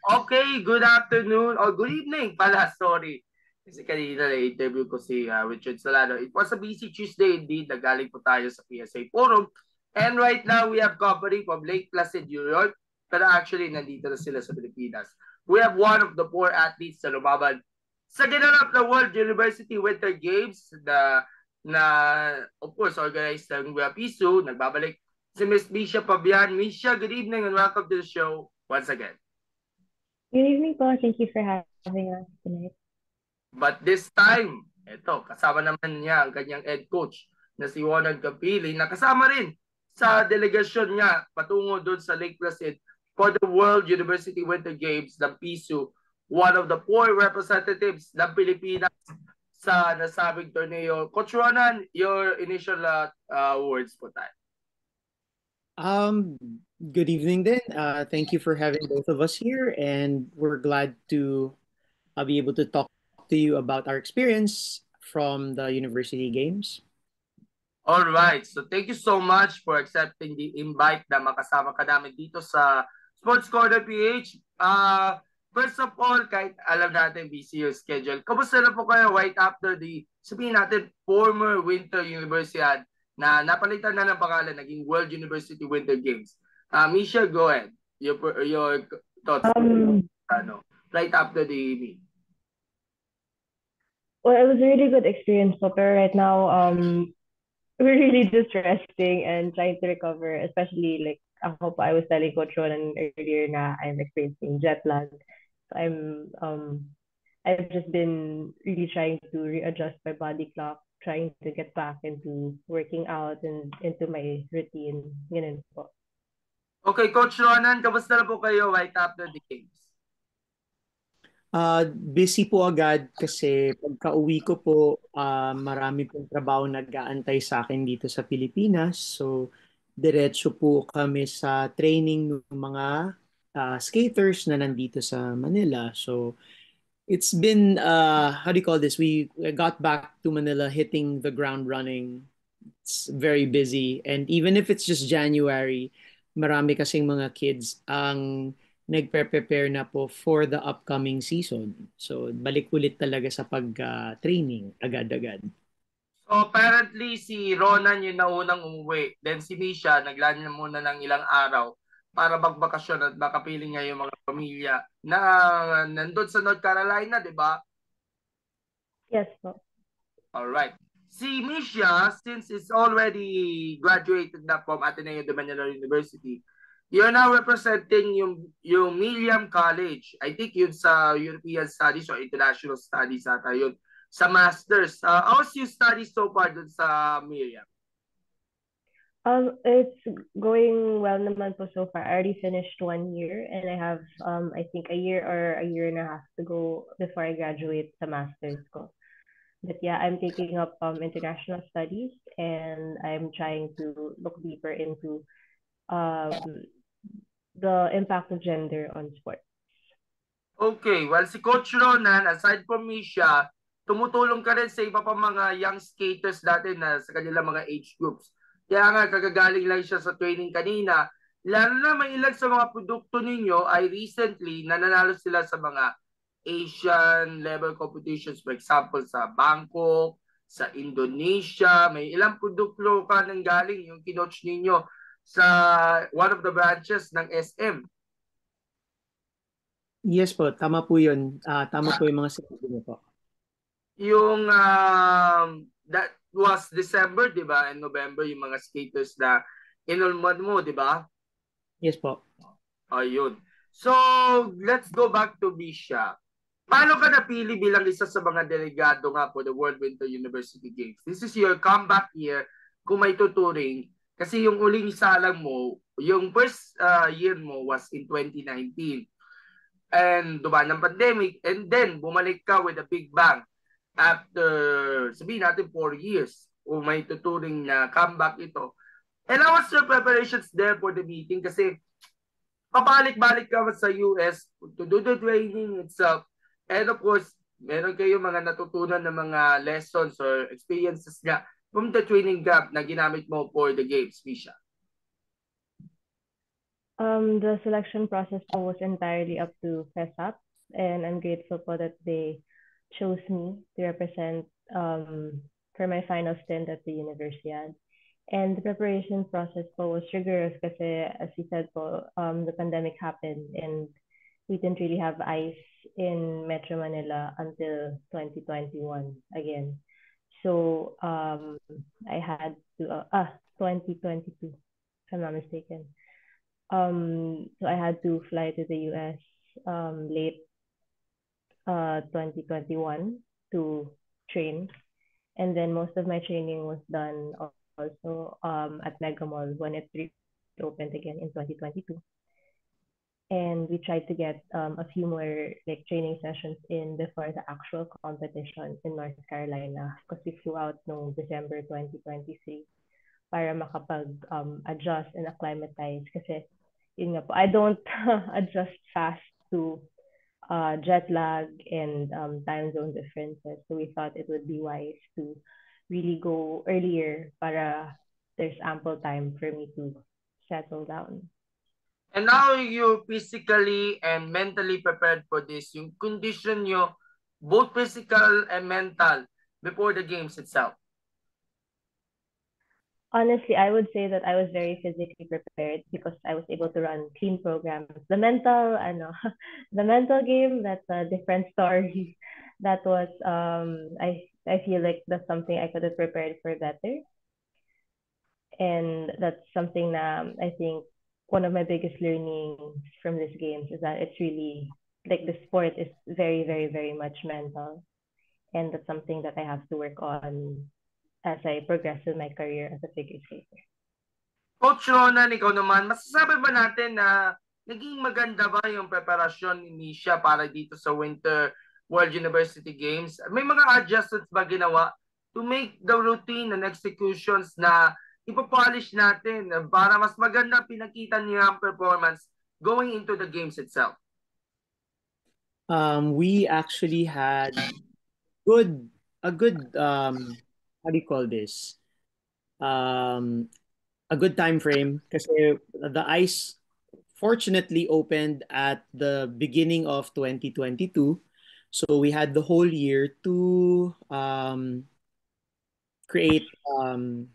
Okay, good afternoon or good evening pala, sorry. Kasi kanina na-interview ko si uh, Richard Solano. It was a busy Tuesday indeed. Nagaling po tayo sa PSA Forum. And right now, we have company from Lake Placid, New York. Pero actually, nandito na sila sa Pilipinas. We have one of the four athletes na lumaban sa ginanap na World University Winter Games na, na of course, organized ng PISU. Nagbabalik si Miss Misha Pabian. Misha, good evening and welcome to the show once again. Good evening po. Thank you for having us tonight. But this time, eto, kasama naman niya ang kanyang head coach na si Juanan Capili na kasama rin sa delegasyon niya patungo doon sa Lake Placid for the World University Winter Games ng PISU, one of the four representatives ng Pilipinas sa nasabing torneo. Coach Ronan, your initial uh, words po tayo. Um, good evening then. Uh, thank you for having both of us here and we're glad to uh, be able to talk to you about our experience from the university games. All right. So thank you so much for accepting the invite na makasama ka namin dito sa Sports Corner PH. Uh, first of all, kahit alam natin busy schedule, kamusta na po kayo right after the, sabihin natin, former Winter University na napalitan na ng pangalan, naging World University Winter Games. Uh, Misha, go ahead. Your, your thoughts um, ano, right after the meet. Well, it was a really good experience, Pero right now, um, we're really just resting and trying to recover, especially like ako pa, I was telling Coach Ronan earlier na I'm experiencing jet lag. So I'm um I've just been really trying to readjust my body clock trying to get back into working out and into my routine. Ganun po. Okay, Coach Ronan, kamusta na po kayo right after the games? Uh, busy po agad kasi pagka uwi ko po, uh, marami pong trabaho nag-aantay sa akin dito sa Pilipinas. So, diretso po kami sa training ng mga uh, skaters na nandito sa Manila. So, it's been uh how do you call this? We got back to manila hitting the ground running. It's very busy. And even if it's just january marami kasing mga kids ang nagpe-prepare na po for the upcoming season. So balik ulit talaga sa pag-training uh, agad-agad. So apparently si Ronan yung naunang umuwi. Then si Misha naglaan muna ng ilang araw para magbakasyon at makapiling niya yung mga pamilya na nandun sa North Carolina, di ba? Yes po. Alright. Si Misha, since it's already graduated na from Ateneo de Manila University, you're now representing yung, yung Milliam College. I think yun sa European Studies or International Studies ata yun. Sa Masters. Uh, how's your studies so far dun sa Milliam? Um, it's going well naman po so far. I already finished one year and I have um I think a year or a year and a half to go before I graduate the master's ko. But yeah, I'm taking up um international studies and I'm trying to look deeper into um the impact of gender on sports. Okay, well si Coach Ronan, aside from Misha, tumutulong ka rin sa iba pa mga young skaters natin na sa kanilang mga age groups kaya nga kagagaling lang siya sa training kanina. Lalo na may ilan sa mga produkto ninyo ay recently nananalo sila sa mga Asian level competitions. For example, sa Bangkok, sa Indonesia. May ilang produkto ka nang galing yung kinoach ninyo sa one of the branches ng SM. Yes po, tama po yun. Uh, tama po yung mga sinabi niyo po. Yung um, that was December, di ba? And November, yung mga skaters na inulmad mo, di ba? Yes po. Ayun. So, let's go back to Bisha. Paano ka napili bilang isa sa mga delegado nga po the World Winter University Games? This is your comeback year kung may tuturing. Kasi yung uling salang mo, yung first uh, year mo was in 2019. And dumaan ng pandemic. And then, bumalik ka with a big bang after, sabihin natin, four years, o may tuturing na comeback ito. And how was your preparations there for the meeting? Kasi, pabalik-balik ka sa US to do the training itself. And of course, meron kayo mga natutunan ng mga lessons or experiences nga from the training camp na ginamit mo for the games, Misha. Um, the selection process was entirely up to FESAP, and I'm grateful for that they chose me to represent um, for my final stint at the Universiad. And the preparation process po was rigorous kasi as you said po, um, the pandemic happened and we didn't really have ice in Metro Manila until 2021 again. So um, I had to, uh, ah, 2022, if I'm not mistaken. Um, so I had to fly to the US um, late uh, 2021 to train. And then most of my training was done also um, at Mega Mall when it opened again in 2022. And we tried to get um, a few more like training sessions in before the actual competition in North Carolina because we flew out no December 2023 para makapag-adjust um, and acclimatize kasi yun nga po, I don't adjust fast to uh, jet lag and um, time zone differences. So we thought it would be wise to really go earlier para there's ample time for me to settle down. And now you physically and mentally prepared for this. Yung condition nyo, both physical and mental, before the games itself. Honestly, I would say that I was very physically prepared because I was able to run clean programs. The mental, I know, the mental game, that's a different story. That was, um, I I feel like that's something I could have prepared for better. And that's something that I think one of my biggest learnings from these games is that it's really like the sport is very, very, very much mental. And that's something that I have to work on as I progress in my career as a figure skater. Coach Ronan, ikaw naman, masasabi ba natin na naging maganda ba yung preparasyon ni Misha para dito sa Winter World University Games, may mga adjustments ba ginawa to make the routine and executions na ipopolish natin para mas maganda pinakita niya ang performance going into the games itself? Um, we actually had good a good um how do you call this? Um a good time frame kasi the ice fortunately opened at the beginning of 2022 So we had the whole year to um, create um,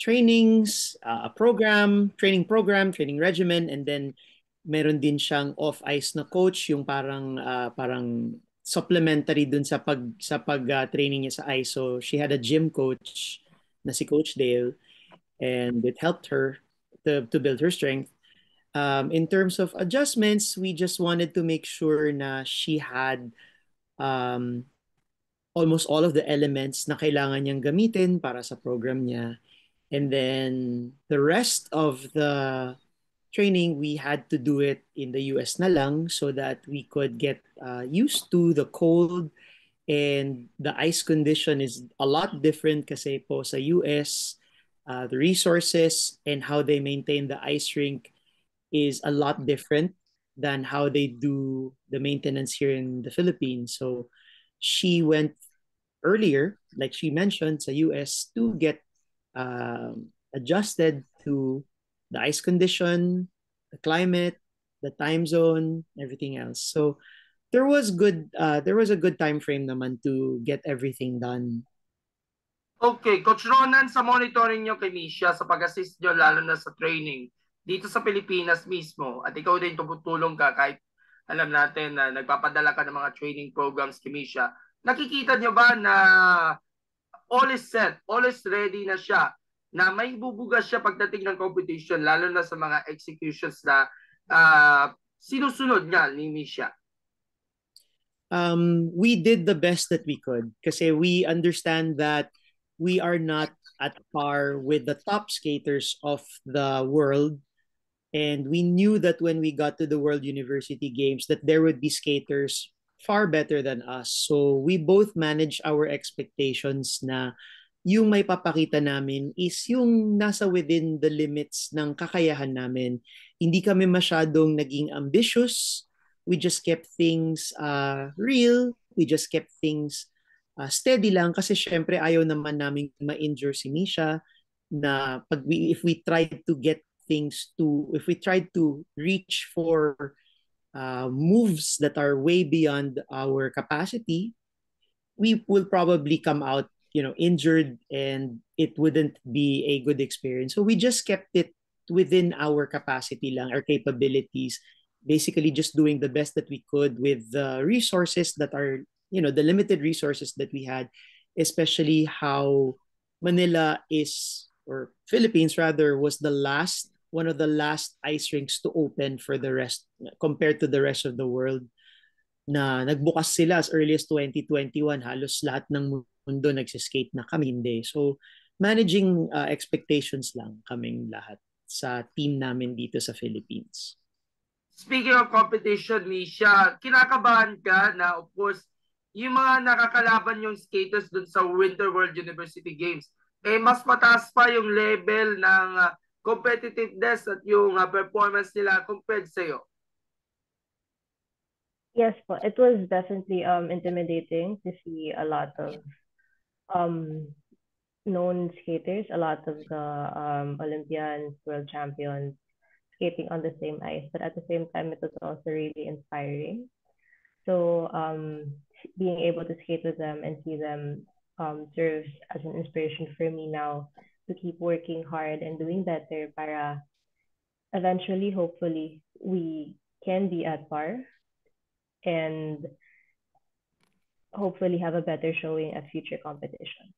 trainings, uh, a program, training program, training regimen, and then meron din siyang off-ice na coach, yung parang uh, parang supplementary dun sa pag sa pag uh, training niya sa ice. So she had a gym coach na si Coach Dale and it helped her to to build her strength. Um, in terms of adjustments, we just wanted to make sure na she had um, almost all of the elements na kailangan niyang gamitin para sa program niya. And then the rest of the training, we had to do it in the US na lang so that we could get uh, used to the cold and the ice condition is a lot different kasi po sa US, uh, the resources and how they maintain the ice rink is a lot different than how they do the maintenance here in the Philippines. So she went earlier, like she mentioned, to US to get um, adjusted to the ice condition, the climate, the time zone, everything else. So there was good uh, there was a good time frame naman to get everything done. Okay, Coach Ronan, sa monitoring nyo kay Misha, sa pag-assist nyo lalo na sa training, dito sa Pilipinas mismo at ikaw din tumutulong ka kahit alam natin na nagpapadala ka ng mga training programs kay Misha, nakikita nyo ba na all is set, all is ready na siya, na may bubugas siya pagdating ng competition, lalo na sa mga executions na uh, sinusunod niya ni Misha? Um, we did the best that we could kasi we understand that we are not at par with the top skaters of the world And we knew that when we got to the World University Games that there would be skaters far better than us. So we both managed our expectations na yung may papakita namin is yung nasa within the limits ng kakayahan namin. Hindi kami masyadong naging ambitious. We just kept things uh, real. We just kept things uh, steady lang kasi syempre ayaw naman namin ma-injure si Misha na pag we, if we try to get things to if we tried to reach for uh, moves that are way beyond our capacity, we will probably come out you know injured and it wouldn't be a good experience. So we just kept it within our capacity lang, our capabilities, basically just doing the best that we could with the resources that are, you know, the limited resources that we had, especially how Manila is, or Philippines rather, was the last, one of the last ice rinks to open for the rest, compared to the rest of the world na nagbukas sila as early as 2021 halos lahat ng mundo nagsiskate na kami hindi so managing uh, expectations lang kaming lahat sa team namin dito sa Philippines. Speaking of competition, Misha, kinakabahan ka na of course, yung mga nakakalaban yung skaters dun sa Winter World University Games, eh mas mataas pa yung level ng uh, competitiveness at yung uh, performance nila compared sa iyo. Yes po, it was definitely um intimidating to see a lot of um known skaters, a lot of the um, Olympians, world champions, skating on the same ice. But at the same time, it was also really inspiring. So um, being able to skate with them and see them um, serves as an inspiration for me now to keep working hard and doing better para eventually, hopefully, we can be at par and hopefully have a better showing at future competition.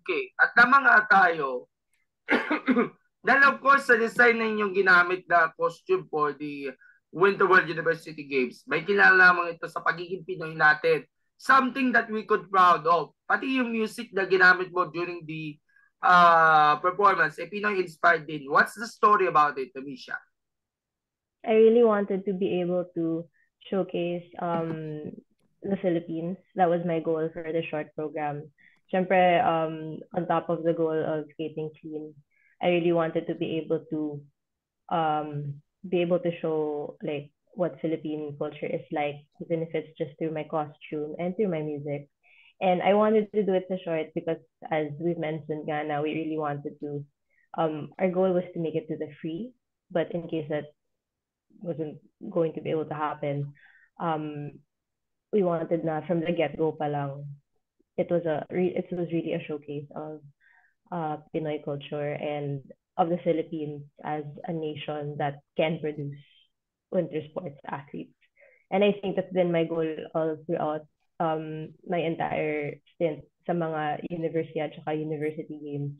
Okay. At tama nga tayo. Dahil of course, sa design na inyong ginamit na costume for the Winter World University Games, may kinalaman ito sa pagiging Pinoy natin. Something that we could proud of. Pati yung music na ginamit mo during the uh, performance, eh, Pinoy-inspired din. What's the story about it, Tamisha? I really wanted to be able to showcase um, the Philippines. That was my goal for the short program. syempre, um, on top of the goal of skating clean, I really wanted to be able to um, be able to show like what Philippine culture is like, even if it's just through my costume and through my music. And I wanted to do it so short because, as we've mentioned, Ghana, we really wanted to. Um, our goal was to make it to the free, but in case that wasn't going to be able to happen, um, we wanted na from the get go palang it was a it was really a showcase of uh, Pinoy culture and of the Philippines as a nation that can produce winter sports athletes. And I think that's been my goal all throughout um, my entire stint sa mga university at university games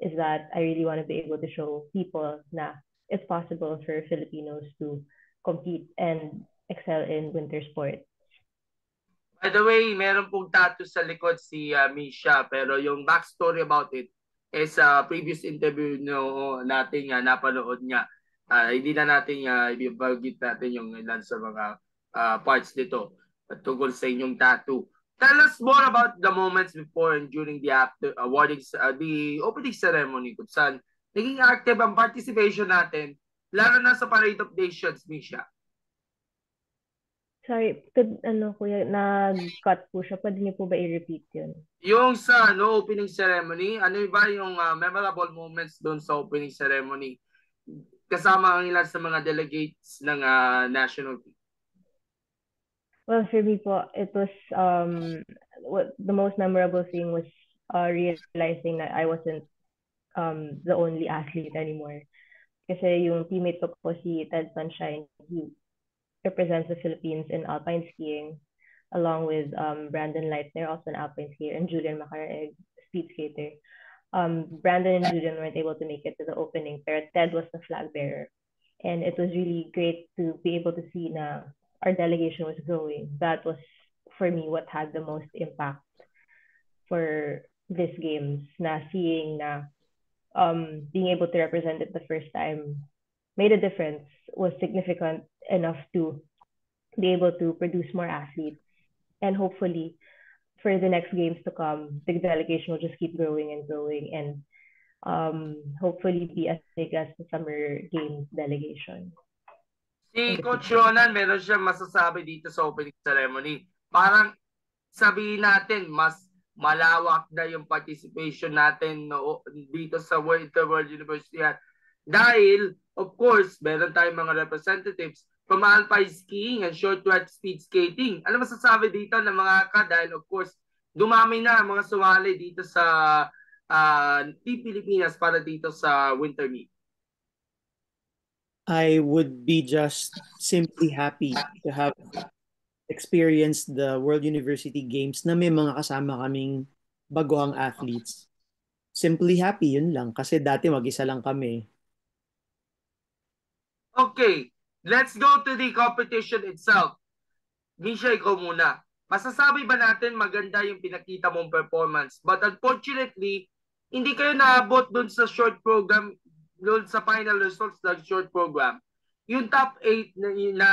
is that I really want to be able to show people na it's possible for Filipinos to compete and excel in winter sports. By the way, meron pong tattoo sa likod si uh, Misha pero yung backstory about it is uh, previous interview no natin uh, napanood niya. Uh, hindi na natin uh, ibibagit natin yung ilan sa mga uh, parts nito tungkol sa inyong tattoo. Tell us more about the moments before and during the after awarding uh, the opening ceremony kung saan naging active ang participation natin lalo na sa Parade of Nations, Misha. Sorry, could, ano kuya, nag-cut po siya. Pwede niyo po ba i-repeat yun? Yung sa no, opening ceremony, ano ba yung uh, memorable moments doon sa opening ceremony? Kasama ang ilan sa mga delegates ng uh, national team. Well, for me po, it was, um, what, the most memorable thing was uh, realizing that I wasn't um, the only athlete anymore. Kasi yung teammate ko po si Ted Sunshine, he represents the Philippines in alpine skiing, along with um, Brandon Leitner, also an alpine skier, and Julian Macaraeg, speed skater. Um, Brandon and Julian weren't able to make it to the opening, but Ted was the flag bearer. And it was really great to be able to see na our delegation was growing. That was, for me, what had the most impact for this games, na seeing na um, being able to represent it the first time made a difference, was significant enough to be able to produce more athletes. And hopefully, for the next games to come, the delegation will just keep growing and growing and um, hopefully be as big as the summer games delegation. Si Coach Ronan, meron siyang masasabi dito sa opening ceremony. Parang sabihin natin, mas malawak na yung participation natin no, dito sa Winter World University at Dahil, of course, meron tayong mga representatives from alpine skiing and short track speed skating. Ano masasabi dito ng mga ka? Dahil, of course, dumami na mga sumali dito sa uh, Team Pilipinas para dito sa Winter Meet. I would be just simply happy to have experienced the World University Games na may mga kasama kaming baguhang athletes. Simply happy, yun lang. Kasi dati mag-isa lang kami. Okay, let's go to the competition itself. Misha, ikaw muna. Masasabi ba natin maganda yung pinakita mong performance? But unfortunately, hindi kayo naabot dun sa short program doon sa final results ng short program, yung top 8 na, na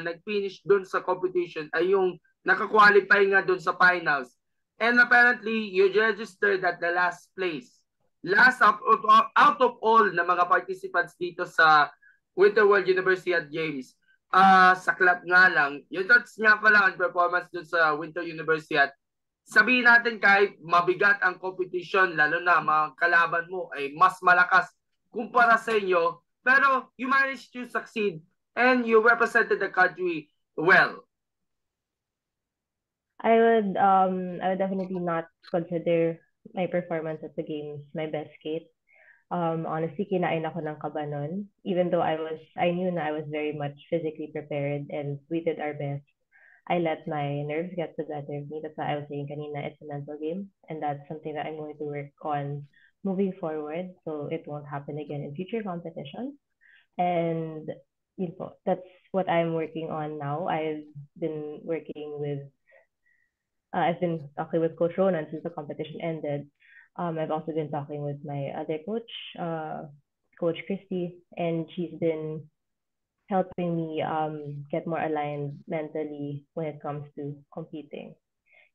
nag-finish doon sa competition ay yung nakakwalify nga doon sa finals. And apparently, you registered at the last place. Last out of, out of all na mga participants dito sa Winter World University at James. Uh, sa club nga lang, yung thoughts nga pala ang performance doon sa Winter University at sabihin natin kahit mabigat ang competition, lalo na mga kalaban mo ay mas malakas kumpara sa inyo, pero you managed to succeed and you represented the country well. I would um I would definitely not consider my performance at the games my best skate. Um, honestly, kinain ako ng kaba nun. Even though I was, I knew na I was very much physically prepared and we did our best. I let my nerves get the better of me. That's why I was saying kanina, it's a mental game. And that's something that I'm going to work on moving forward so it won't happen again in future competitions. And you know, that's what I'm working on now. I've been working with uh, I've been talking with Coach Ronan since the competition ended. Um, I've also been talking with my other coach, uh, Coach Christy, and she's been helping me um, get more aligned mentally when it comes to competing.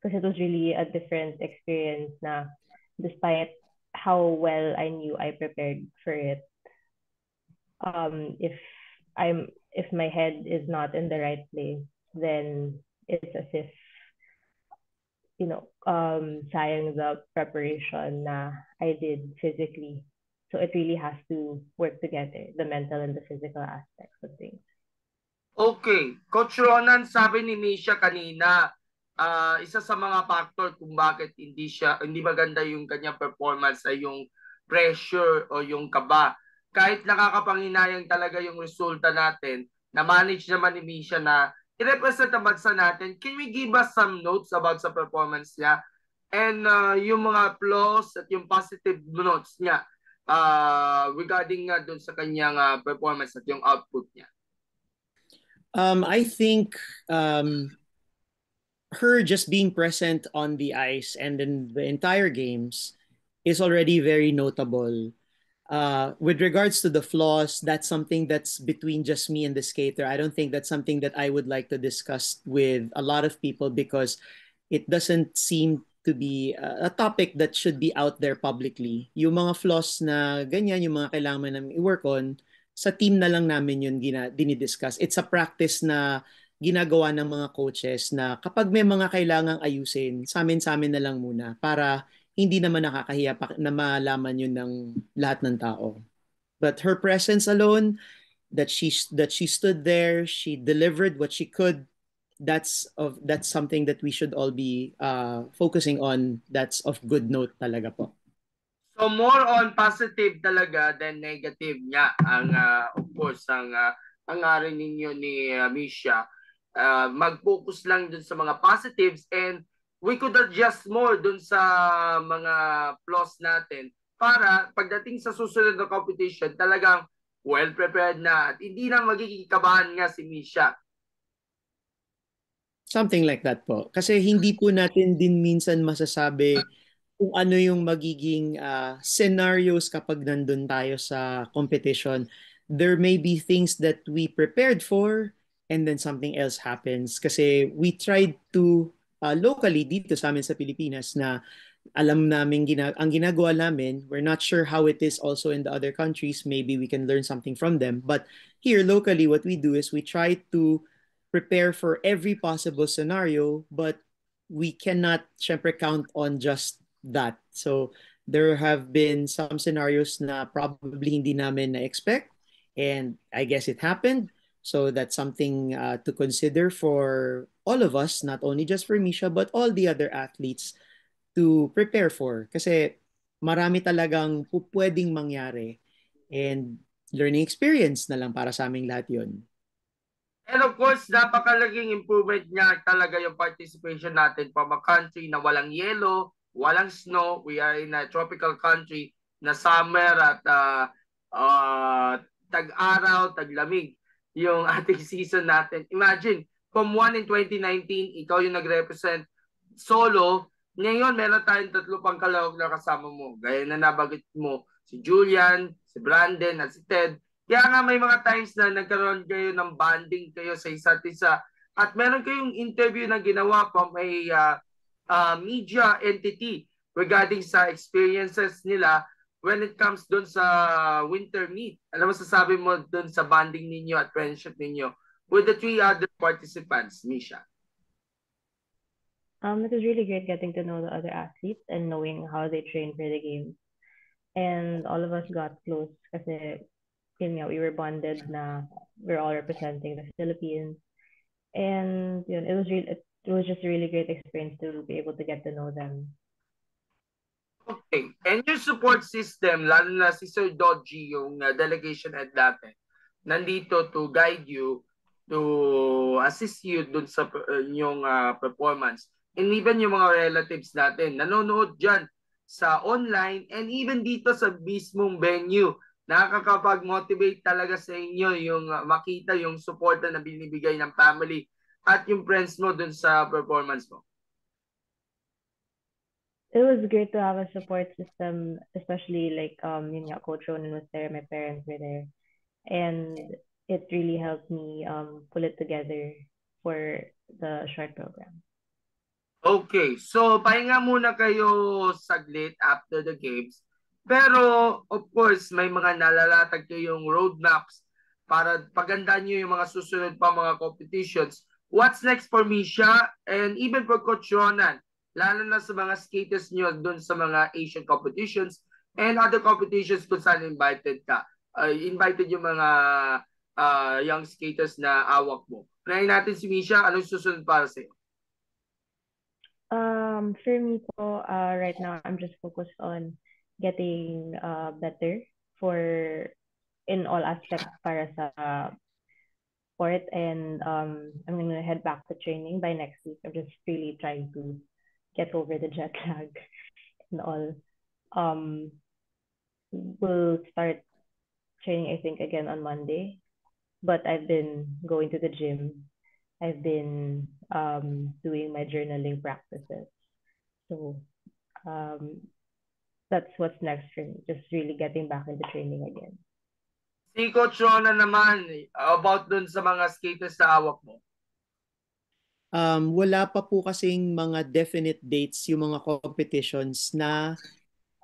Because it was really a different experience now, despite how well I knew I prepared for it. Um, if I'm if my head is not in the right place, then it's as if you know um sayang the preparation na I did physically. So it really has to work together, the mental and the physical aspects of things. Okay. Coach Ronan, sabi ni Misha kanina, uh, isa sa mga factor kung bakit hindi siya hindi maganda yung kanyang performance ay yung pressure o yung kaba. Kahit nakakapanginayang talaga yung resulta natin, na manage naman ni Misha na i-represent ang bansa natin. Can we give us some notes about sa performance niya? And uh, yung mga flaws at yung positive notes niya uh, regarding nga dun sa kanyang uh, performance at yung output niya. Um, I think um, her just being present on the ice and in the entire games is already very notable. Uh, with regards to the flaws, that's something that's between just me and the skater. I don't think that's something that I would like to discuss with a lot of people because it doesn't seem to be a topic that should be out there publicly. Yung mga flaws na ganyan, yung mga kailangan namin i-work on, sa team na lang namin yun dinidiscuss. It's a practice na ginagawa ng mga coaches na kapag may mga kailangang ayusin, sa amin sa amin na lang muna para hindi naman nakakahiya pa, na malaman yun ng lahat ng tao. But her presence alone, that she that she stood there, she delivered what she could. That's of that's something that we should all be uh, focusing on. That's of good note talaga po. So more on positive talaga than negative niya ang uh, of course ang uh, ang ninyo ni uh, Misha uh, mag-focus lang dun sa mga positives and we could adjust more dun sa mga flaws natin para pagdating sa susunod na competition talagang well prepared na at hindi na magiging kabahan nga si Misha. Something like that po. Kasi hindi po natin din minsan masasabi kung ano yung magiging uh, scenarios kapag nandun tayo sa competition. There may be things that we prepared for and then something else happens. Kasi we tried to, uh, locally dito sa amin sa Pilipinas na alam namin gina ang ginagawa namin, we're not sure how it is also in the other countries. Maybe we can learn something from them. But here locally, what we do is we try to prepare for every possible scenario, but we cannot syempre count on just that. So there have been some scenarios na probably hindi namin na-expect and I guess it happened. So that's something uh, to consider for all of us, not only just for Misha, but all the other athletes to prepare for. Kasi marami talagang pwedeng mangyari and learning experience na lang para sa aming lahat yun. And of course, napakalaging improvement niya talaga yung participation natin from a country na walang yellow, walang snow. We are in a tropical country na summer at uh, uh, tag-araw, taglamig yung ating season natin. Imagine, from 1 in 2019, ikaw yung nag-represent solo. Ngayon, meron tayong tatlo pang kalawag na kasama mo. Gaya na nabagit mo, si Julian, si Brandon, at si Ted. Kaya nga may mga times na nagkaroon kayo ng bonding kayo sa isa't isa. At meron kayong interview na ginawa from a uh, uh, media entity regarding sa experiences nila when it comes doon sa winter meet. Ano masasabi mo doon sa bonding ninyo at friendship ninyo with the three other participants, Misha? Um, it was really great getting to know the other athletes and knowing how they train for the games. And all of us got close kasi yun nga, we were bonded na we're all representing the Philippines. And yun, it was really, it was just a really great experience to be able to get to know them. Okay. And your support system, lalo na si Sir Dodgy, yung uh, delegation head natin, nandito to guide you, to assist you dun sa uh, yung uh, performance. And even yung mga relatives natin, nanonood dyan sa online and even dito sa mismong venue, nakakapag-motivate talaga sa inyo yung uh, makita yung support na binibigay ng family at yung friends mo dun sa performance mo it was great to have a support system, especially like um yun nga, Coach Ronan was there, my parents were there. And it really helped me um pull it together for the short program. Okay, so pahinga muna kayo saglit after the games. Pero of course, may mga nalalatag kayong roadmaps para pagandaan nyo yung mga susunod pa mga competitions. What's next for Misha and even for Coach Ronan? Lalo na sa mga skaters nyo doon sa mga Asian competitions and other competitions kung saan invited ka. Uh, invited yung mga uh, young skaters na awak mo. Unahin natin si Misha, anong susunod para sa'yo? Um, for me po, uh, right now, I'm just focused on getting uh, better for in all aspects para sa sport and um, I'm gonna head back to training by next week. I'm just really trying to get over the jet lag and all. Um, we'll start training, I think, again on Monday. But I've been going to the gym. I've been um, doing my journaling practices. So um, that's what's next for me. Just really getting back into training again. Si Coach Rona naman, about dun sa mga skaters sa awak mo. Um, wala pa po kasing mga definite dates yung mga competitions na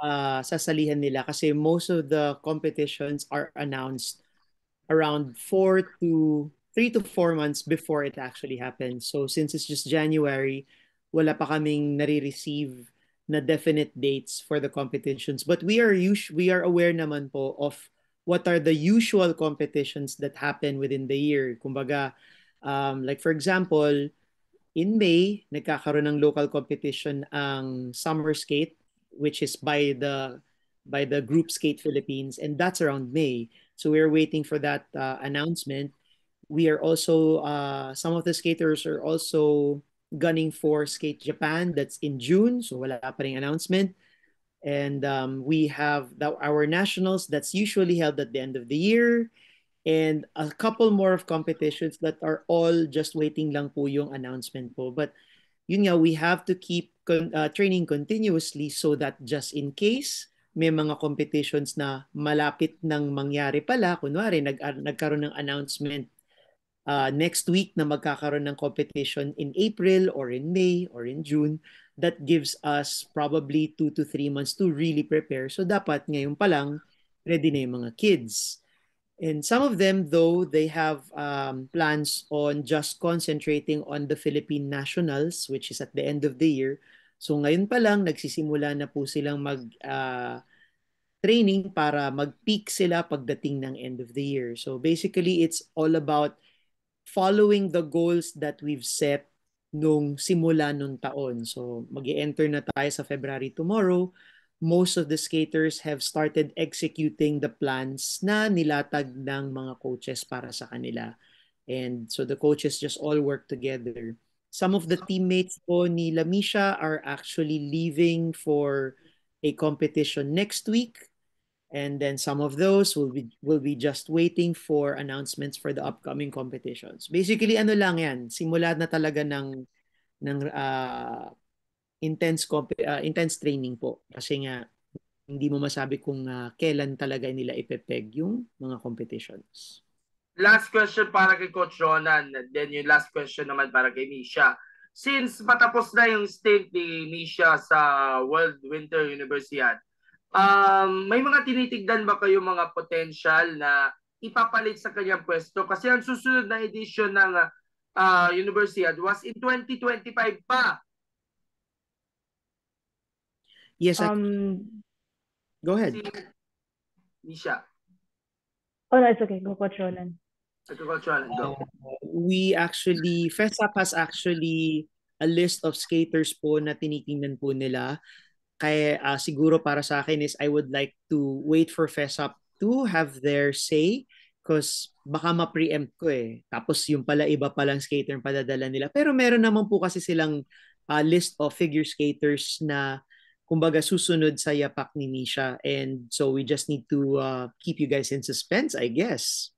uh, sasalihan nila kasi most of the competitions are announced around 4 to 3 to 4 months before it actually happens. So since it's just January, wala pa kaming nare-receive na definite dates for the competitions. But we are us- we are aware naman po of what are the usual competitions that happen within the year. Kumbaga, um, like for example, in May, nagkakaroon ng local competition ang Summer Skate which is by the by the Group Skate Philippines and that's around May. So we're waiting for that uh, announcement. We are also uh, some of the skaters are also gunning for Skate Japan that's in June so wala pa ring announcement. And um, we have the, our nationals that's usually held at the end of the year and a couple more of competitions that are all just waiting lang po yung announcement po. But yun nga, we have to keep uh, training continuously so that just in case may mga competitions na malapit nang mangyari pala, kunwari nag, uh, nagkaroon ng announcement uh, next week na magkakaroon ng competition in April or in May or in June, that gives us probably two to three months to really prepare. So dapat ngayon pa lang, ready na yung mga kids. And some of them, though, they have um, plans on just concentrating on the Philippine nationals, which is at the end of the year. So ngayon pa lang, nagsisimula na po silang mag uh, training para mag-peak sila pagdating ng end of the year. So basically, it's all about following the goals that we've set nung simula nung taon. So mag enter na tayo sa February tomorrow. Most of the skaters have started executing the plans na nilatag ng mga coaches para sa kanila. And so the coaches just all work together. Some of the teammates po ni Lamisha are actually leaving for a competition next week. And then some of those will be will be just waiting for announcements for the upcoming competitions. Basically ano lang 'yan, simula na talaga ng ng uh, intense uh, intense training po kasi nga hindi mo masabi kung uh, kailan talaga nila ipepeg yung mga competitions last question para kay Coach Ronan, then yung last question naman para kay Misha. Since patapos na yung stint ni Misha sa World Winter Universiad, um, may mga tinitigdan ba kayo mga potential na ipapalit sa kanyang pwesto? Kasi ang susunod na edition ng uh, Universiad was in 2025 pa. Yes, I... um, go ahead. Si Misha. Oh, no, it's okay. Go, Coach Ronan. Agricultural go. Uh, we actually, FESAP has actually a list of skaters po na tinitingnan po nila. Kaya uh, siguro para sa akin is I would like to wait for FESAP to have their say because baka ma-preempt ko eh. Tapos yung pala iba palang skater ang padadala nila. Pero meron naman po kasi silang uh, list of figure skaters na kumbaga susunod sa yapak ni Nisha. And so we just need to uh, keep you guys in suspense, I guess.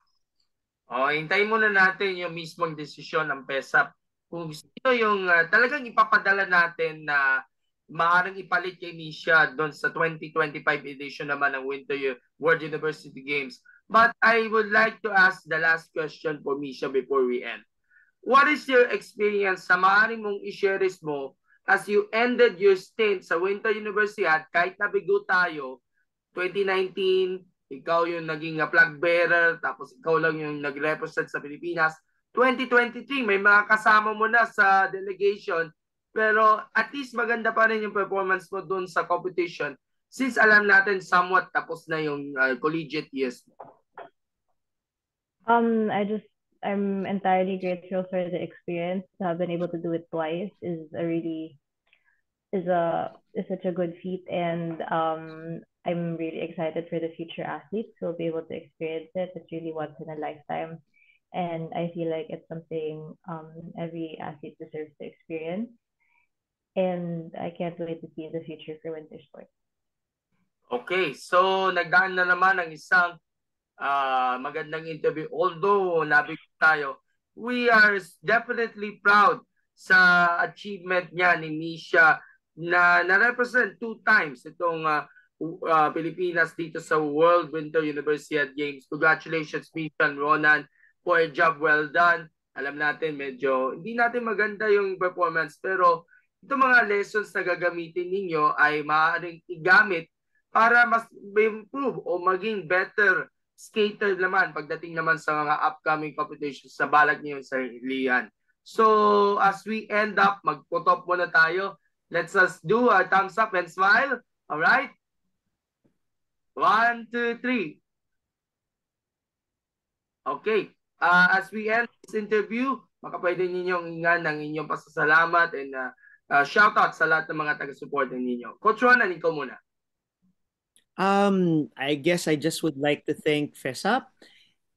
Oh, hintayin muna natin yung mismong desisyon ng PESAP. Kung sino yung uh, talagang ipapadala natin na maaaring ipalit kay Nisha doon sa 2025 edition naman ng Winter World University Games. But I would like to ask the last question for Misha before we end. What is your experience sa maaaring mong i-share mo as you ended your stint sa Winter University at kahit nabigo tayo 2019, ikaw yung naging flag bearer, tapos ikaw lang yung nag-represent sa Pilipinas. 2023, may mga kasama mo na sa delegation, pero at least maganda pa rin yung performance mo doon sa competition since alam natin somewhat tapos na yung uh, collegiate years mo. Um, I just, I'm entirely grateful for the experience. To have been able to do it twice is a really, is a, is such a good feat. And um, I'm really excited for the future athletes who will be able to experience it. It's really once in a lifetime. And I feel like it's something um, every athlete deserves to experience. And I can't wait to see the future for winter sports. Okay, so nagdaan na naman ng isang uh, magandang interview. Although nabig tayo, we are definitely proud sa achievement niya ni Misha na na-represent two times itong uh, uh, Pilipinas dito sa World Winter University Games. Congratulations, Mishan Ronan, for a job well done. Alam natin, medyo hindi natin maganda yung performance, pero itong mga lessons na gagamitin ninyo ay maaaring igamit para mas improve o maging better skater naman pagdating naman sa mga upcoming competitions sa balag niyo sa Lian. So, as we end up, mag-put muna tayo. Let's us do a thumbs up and smile. All right? One, two, three. Okay. Uh, as we end this interview, makapwede ninyong ingan ng inyong pasasalamat and uh, uh, shout out sa lahat ng mga taga-support ninyo. Coach Ronan, ikaw muna. Um, I guess I just would like to thank FESAP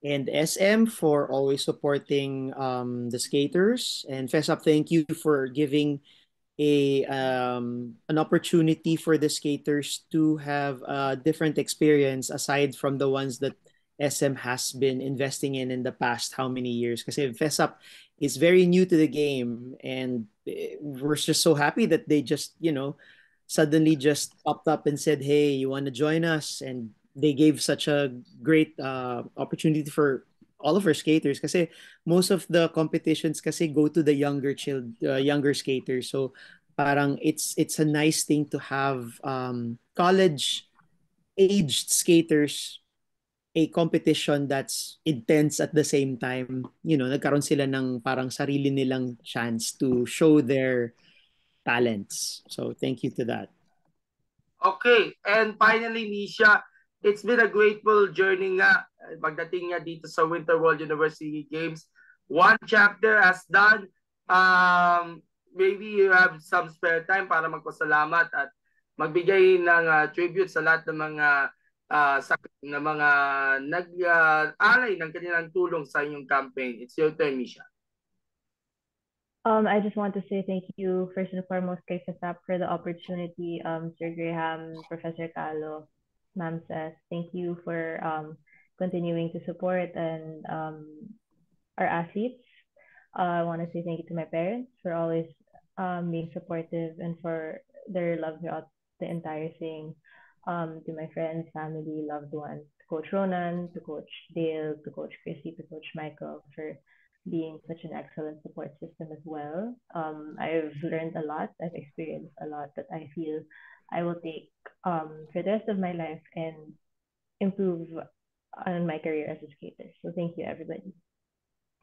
and SM for always supporting um, the skaters. And FESAP, thank you for giving a um, an opportunity for the skaters to have a different experience aside from the ones that SM has been investing in in the past how many years Because FESAP is very new to the game and eh, we're just so happy that they just you know suddenly just popped up and said hey you want to join us? And they gave such a great uh, opportunity for all of our skaters. Kasi most of the competitions kasi go to the younger child uh, younger skaters. So parang it's it's a nice thing to have um, college aged skaters a competition that's intense at the same time. You know nagkaroon sila ng parang sarili nilang chance to show their talents. So thank you to that. Okay, and finally, Nisha, it's been a grateful journey nga pagdating nga dito sa Winter World University Games. One chapter has done. Um, maybe you have some spare time para magpasalamat at magbigay ng uh, tribute sa lahat ng mga uh, sa ng mga nag-alay uh, ng kanilang tulong sa inyong campaign. It's your turn, Misha. Um, I just want to say thank you first and foremost kay for the opportunity. Um, Sir Graham, Professor Calo, Ma'am says, thank you for um, continuing to support and um, our athletes. Uh, I want to say thank you to my parents for always um, being supportive and for their love throughout the entire thing. Um, to my friends, family, loved ones, to Coach Ronan, to Coach Dale, to Coach Chrissy, to Coach Michael for being such an excellent support system as well. Um, I've learned a lot. I've experienced a lot that I feel I will take um, for the rest of my life and improve on my career as a skater. So thank you, everybody.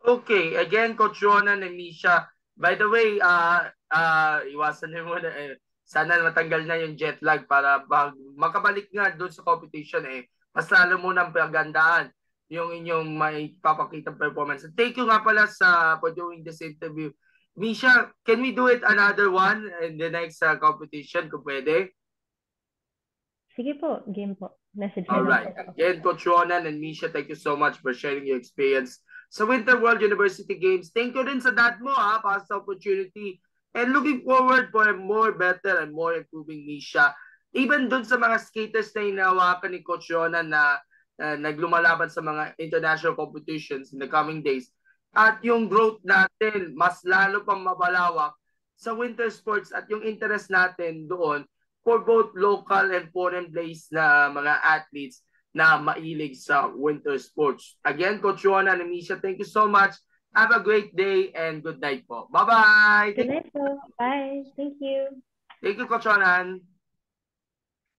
Okay, again, Coach Ronan and Misha. By the way, uh, uh, iwasan niyo muna eh. Sana matanggal na yung jet lag para pag makabalik nga doon sa competition eh. Mas lalo mo nang pagandaan yung inyong may papakita performance. Thank you nga pala sa for doing this interview. Misha, can we do it another one in the next uh, competition kung pwede? Sige po, game po. Message All right. Again, Coach Ronan and Misha, thank you so much for sharing your experience sa Winter World University Games. Thank you din sa dad mo ha, para sa opportunity. And looking forward for a more better and more improving Misha. Even dun sa mga skaters na inawakan ni Coach Ronan na uh, naglumalaban sa mga international competitions in the coming days. At yung growth natin, mas lalo pang mabalawak sa winter sports at yung interest natin doon for both local and foreign based na mga athletes na mailig sa winter sports. Again, Coach Juana and Amisha, thank you so much. Have a great day and good night po. Bye-bye! Good night po. Bye. Thank you. Thank you, Coach Juanan.